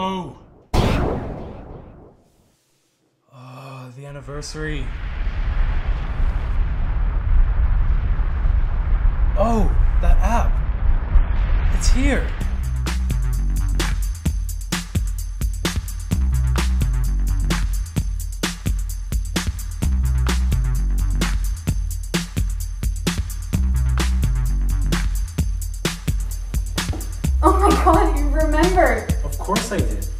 Oh, ah, the anniversary. Oh, that app. It's here. Oh my god, you remembered! Of course I did.